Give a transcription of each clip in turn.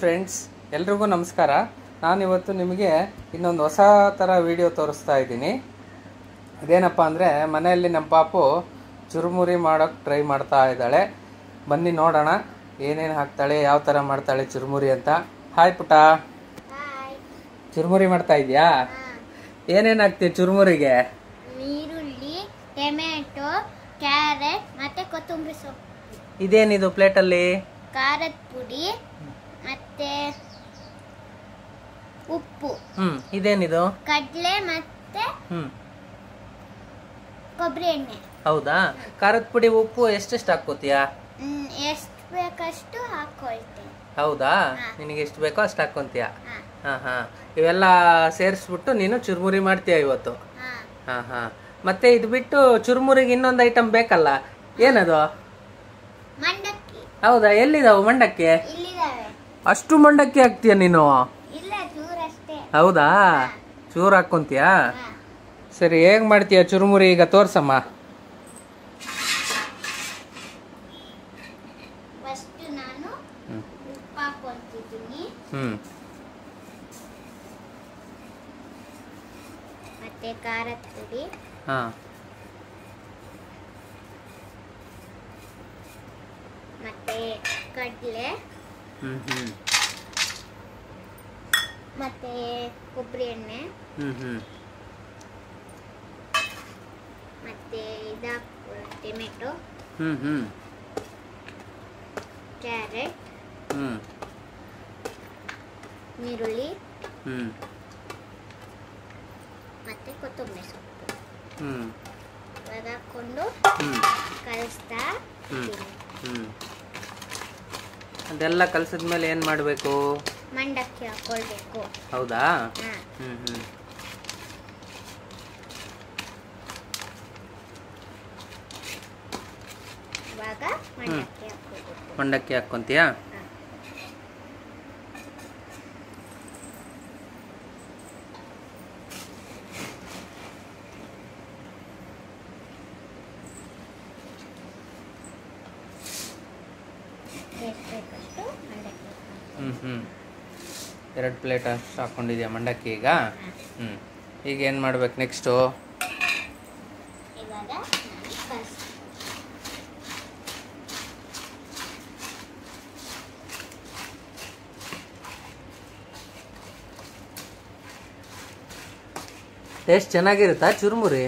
Friends ಎಲ್ರಿಗೂ ನಮಸ್ಕಾರ. ನಾನಿವತ್ತು ನಿಮಗೆ ಇನ್ನೊಂದು ಹೊಸ ಥರ ವಿಡಿಯೋ ತೋರಿಸ್ತಾ ಇದ್ದೀನಿ. ಅದೇನಪ್ಪ ಅಂದರೆ ಮನೆಯಲ್ಲಿ ನಮ್ಮ ಪಾಪು ಚುರುಮುರಿ ಮಾಡೋಕ್ಕೆ ಟ್ರೈ ಮಾಡ್ತಾ ಇದ್ದಾಳೆ. ಬನ್ನಿ ನೋಡೋಣ ಏನೇನು ಹಾಕ್ತಾಳೆ ಯಾವ ಥರ ಮಾಡ್ತಾಳೆ ಚುರುಮುರಿ ಅಂತ. ಹಾಯ್ ಪುಟ. ಚುರುಮುರಿ ಮಾಡ್ತಾ ಇದೆಯಾ ಏನೇನು ಹಾಕ್ತೀವಿ ಚುರುಮುರಿಗೆ? ಈರುಳ್ಳಿ ಟೊಮೆಟೊ ಕ್ಯಾರೆಟ್ ಮತ್ತೆ ಕೊತ್ತಂಬರಿ ಸೊಪ್ಪು. ಇದೇನಿದು ಪ್ಲೇಟಲ್ಲಿ? ಖಾರದ ಪುಡಿ. ಮತ್ತೆ ಉಪ್ಪು. ಹ್ಮ್ ಇದೇನಿದು? ಕಡಲೆ ಮತ್ತೆ ಹ್ಮ್. ಕೊಬ್ಬರಿ ಎಣ್ಣೆ. ಹೌದಾ? ಖಾರದ ಪುಡಿ ಉಪ್ಪು ಎಷ್ಟೆಷ್ಟು ಹಾಕ್ಕೋತೀಯಾ? ಎಷ್ಟು ಬೇಕಷ್ಟು ಹಾಕೋಳ್ತೀನಿ ಹೌದಾ. ನಿನಗೆ ಎಷ್ಟು ಬೇಕೋ ಅಷ್ಟು ಹಾಕೊಂತೀಯ ಹಾ. ಹಾಂ ಇವೆಲ್ಲ ಸೇರಿಸ್ಬಿಟ್ಟು ನೀನು ಚುರುಮುರಿ ಮಾಡ್ತೀಯ ಇವತ್ತು? ಹಾ. ಹಾಂ ಮತ್ತೆ ಇದು ಬಿಟ್ಟು ಚುರುಮುರಿಗೆ ಇನ್ನೊಂದು ಐಟಮ್ ಬೇಕಲ್ಲ? ಏನದು? ಮಂಡಕ್ಕಿ. ಹೌದಾ? ಎಲ್ಲಿದಾವು ಮಂಡಕ್ಕಿ? ಅಷ್ಟು ಮಂಡಕ್ಕಿ ಹಾಕ್ತೀಯ ನೀನು? ಹೌದಾ? ಚೂರು ಹಾಕ್ಕೊಂತೀಯಾ ಸರಿ ಹೇಗೆ ಮಾಡ್ತೀಯ? ಚುರುಮುರಿ ಈಗ ತೋರ್ಸಮ್ಮ. ಹ್ಮ್. ಮತ್ತೆ ಖಾರದ ಪುಡಿ. ಹಾಂ. ಮತ್ತೆ ಕಡಲೆ. ಮತ್ತೆ ಕೊಬ್ಬರಿ ಎಣ್ಣೆ. ಮತ್ತೆ ಇದ ಟೊಮೆಟೊ. ಕ್ಯಾರೆಟ್. ನೀರುಳ್ಳಿ ಮತ್ತೆ ಕೊತ್ತಂಬರಿ ಸೊಪ್ಪು. ಇವಾಗ ಹಾಕೊಂಡು ಕಲಿಸ್ತಾ ಅದೆಲ್ಲ ಕಲಸಿದ್ಮೇಲೆ ಏನು ಮಾಡಬೇಕು? ಮಂಡಕ್ಕಿ ಹಾಕೊಳ್ಬೇಕು. ಹೌದಾ? ಹ್ಮ್ ಹ್ಞೂ ಮಂಡಕ್ಕಿ ಹಾಕ್ಕೊಂತೀಯಾ? ಬೇಕಷ್ಟು ಮಂಡಕ್ಕಿ ಹಾಕ್ಕೊಂಡು. ಹ್ಞೂ ಹ್ಞೂ ಎರಡು ಪ್ಲೇಟ್ ಅಷ್ಟು ಹಾಕ್ಕೊಂಡಿದ್ಯಾ ಮಂಡಕ್ಕಿ ಈಗ? ಹ್ಞೂ ಈಗ ಏನು ಮಾಡ್ಬೇಕು ನೆಕ್ಸ್ಟು ಇವಾಗ ಟೇಸ್ಟ್ ಚೆನ್ನಾಗಿರುತ್ತಾ ಚುರುಮುರಿ?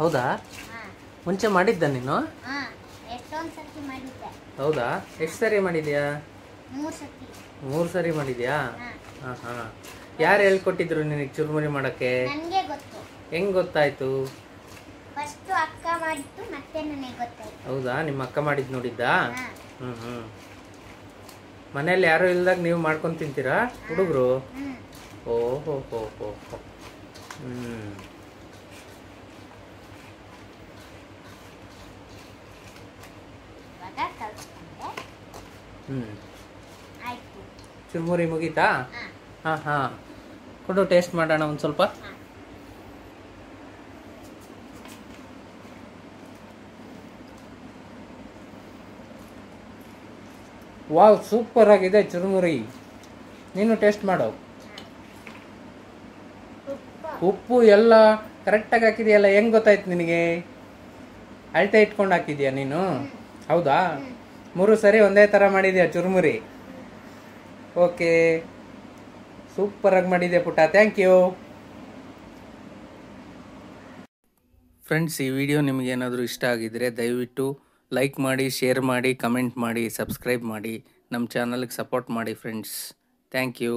ಹೌದಾ? ಮುಂಚೆ ಮಾಡಿದ್ದ ನೀನು? ಎಷ್ಟೊಂದು ಸರ್ತಿ ಮಾಡಿದ್ದೆ. ಹೌದಾ? ಎಷ್ಟು ಸರಿ ಮಾಡಿದ್ಯಾ? ಮೂರು ಸರಿ ಮಾಡಿದ್ಯಾ? ಹಾಂ. ಹಾಂ ಯಾರು ಹೇಳ್ಕೊಟ್ಟಿದ್ರು ನಿನಗೆ ಚುರುಮುರಿ ಮಾಡೋಕ್ಕೆ? ಹೆಂಗ್ ಗೊತ್ತು. ಹೆಂಗೆ ಗೊತ್ತಾಯ್ತು? ಹೌದಾ? ನಿಮ್ಮ ಅಕ್ಕ ಮಾಡಿದ್ದು ನೋಡಿದ್ದಾ? ಹ್ಮ್ ಹ್ಞೂ ಹ್ಞೂ ಮನೇಲಿ ಯಾರು ಇಲ್ದಾಗ ನೀವು ಮಾಡ್ಕೊಂಡು ತಿಂತೀರಾ? ಹುಡುಗರು? ಓಹೋ ಹೋ ಹೋ ಹೋ ಹ್ಞೂ ಇವಾಗ ಕಲಿಸ್ಕೊಂಡೆ ಹ್ಞೂ ಚುರುಮುರಿ ಮುಗೀತಾ? ಹಾಂ. ಹಾಂ ಕೊಡು ಟೇಸ್ಟ್ ಮಾಡೋಣ ಒಂದು ಸ್ವಲ್ಪ. ವಾವ್ ಸೂಪರ್ ಆಗಿದೆ ಚುರುಮುರಿ ನೀನು ಟೇಸ್ಟ್ ಮಾಡು. ಉಪ್ಪು. ಎಲ್ಲ ಕರೆಕ್ಟಾಗಿ ಹಾಕಿದೆಯಲ್ಲ ಹೆಂಗ್ ಗೊತ್ತಾಯ್ತು ನಿನಗೆ? ಅಳತೆ ಇಟ್ಕೊಂಡು ಹಾಕಿದ್ಯಾ ನೀನು? ಹೌದಾ? ಮೂರು ಸರಿ ಒಂದೇ ಥರ ಮಾಡಿದ್ಯಾ ಚುರುಮುರಿ? ಓಕೆ ಸೂಪರಾಗಿ ಮಾಡಿದೆ ಪುಟ್ಟ ಥ್ಯಾಂಕ್ ಯು ಫ್ರೆಂಡ್ಸ್ ಈ ವಿಡಿಯೋ ನಿಮಗೇನಾದರೂ ಇಷ್ಟ ಆಗಿದ್ರೆ ದಯವಿಟ್ಟು ಲೈಕ್ ಮಾಡಿ ಶೇರ್ ಮಾಡಿ ಕಮೆಂಟ್ ಮಾಡಿ ಸಬ್ಸ್ಕ್ರೈಬ್ ಮಾಡಿ. ನಮ್ಮ ಚಾನಲ್ಗೆ ಸಪೋರ್ಟ್ ಮಾಡಿ ಫ್ರೆಂಡ್ಸ್ ಥ್ಯಾಂಕ್ ಯು